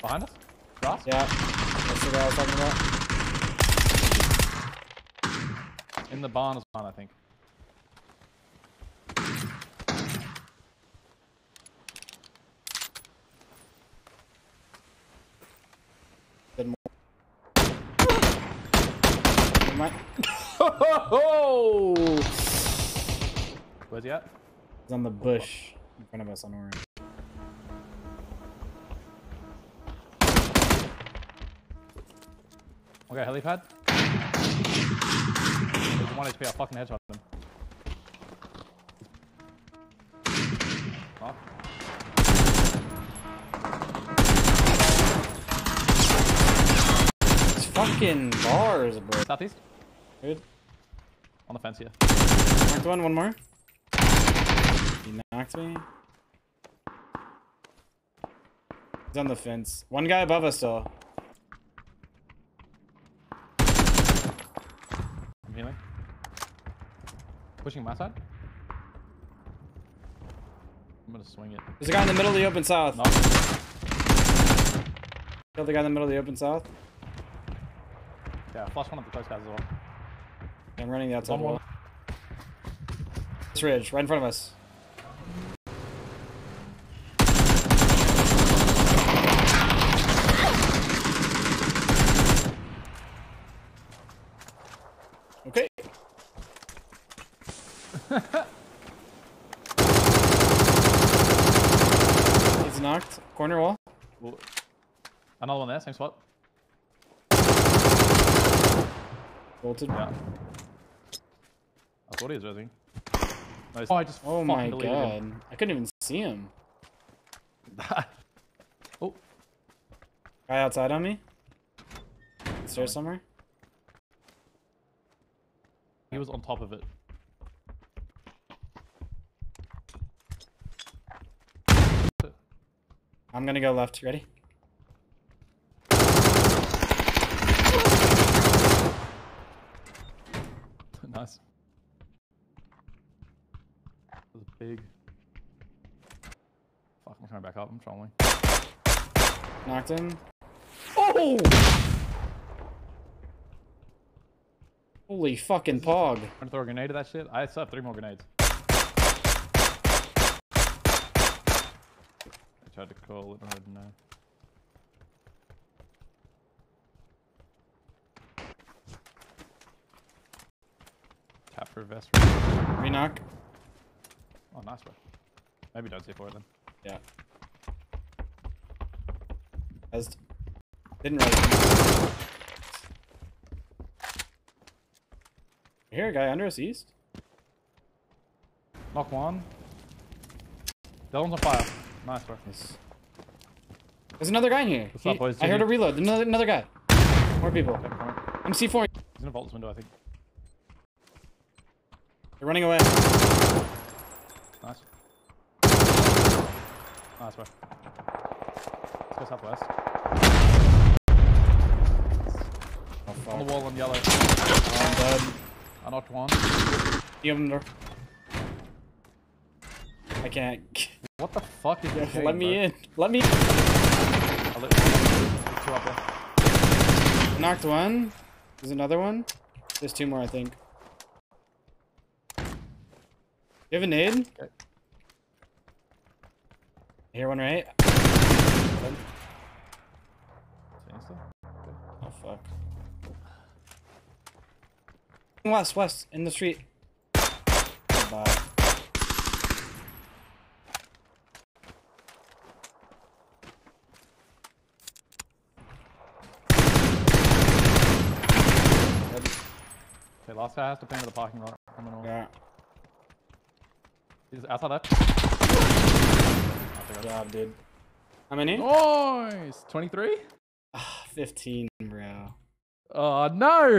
Behind us? Grass? Yeah. That's the guy I was talking about. In the barn is one, I think. Good mo- Never. Oh! Where's he at? He's on the bush in front of us on orange. Okay, helipad. There's one HP, I fucking headshot him. Oh, It's fucking bars, bro. southeast? Good. On the fence here. Knocked one, one more. He knocked me. He's on the fence. One guy above us though. I'm healing. Pushing my side. I'm gonna swing it. There's a guy in the middle of the open south. No. Killed the guy in the middle of the open south. Yeah, flush one of the close guys as well. I'm running the outside One wall. This ridge, right in front of us. Okay. He's knocked. Corner wall. Well, Another one there, same spot. Bolted. Yeah. I thought he was resing. No, oh, I just Oh my god. him. I couldn't even see him. oh, Guy outside on me. Stairs somewhere. he was on top of it. I'm gonna go left. Ready? nice. That was big. Fuck, I'm coming back up. I'm trolling. Knocked him. Oh! Holy fucking pog. Trying to throw a grenade at that shit? I still have three more grenades. Tried to call it, I heard no. Tap for vest. Reknock. Oh, nice one. Maybe don't see for it then. Yeah. As didn't really. I hear a guy under us east. Knock one. That one's on fire. Nice bro. Yes. There's another guy in here. What's up, boys? I heard a Jimmy? reload. Another another guy. More people. Okay, come on. I'm C4. He's gonna vault window, I think. They're running away. Nice. Nice bro. Let's go southwest. Oh. On the wall on yellow. Oh, I'm dead. I knocked one. You open the door. I can't. What the fuck is this? Let me in. Let me. I'll let two up. Knocked one. There's another one. There's two more, I think. You have a nade? Okay. Here, one right. Oh fuck. West, west, in the street. Goodbye. Okay, last guy has to pay into the parking lot. Coming on. Yeah, He's outside that. good job, dude. How many? Nice! 23? Ah, 15, bro. Oh no!